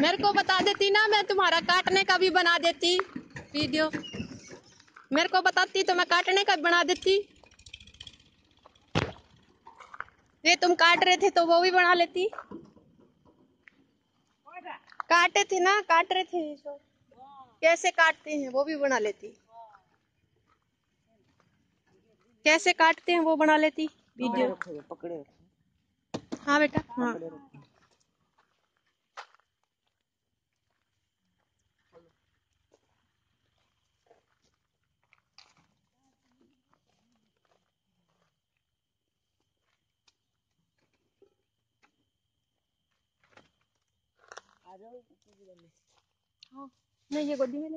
मेरे को बता देती ना मैं तुम्हारा काटने का भी बना देती। वीडियो। मेरे को बताती तो मैं काटने का बना देती। ये तुम काट रहे थे तो वो भी बना लेती। काटे थे ना काट रहे थे कैसे काटते हैं वो भी बना लेती। कैसे काटते हैं वो बना लेती। वीडियो। पकड़े हाँ बेटा हाँ। हाँ ये गोदी में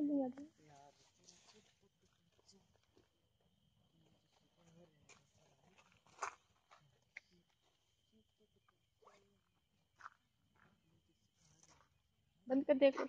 बंद कर देखो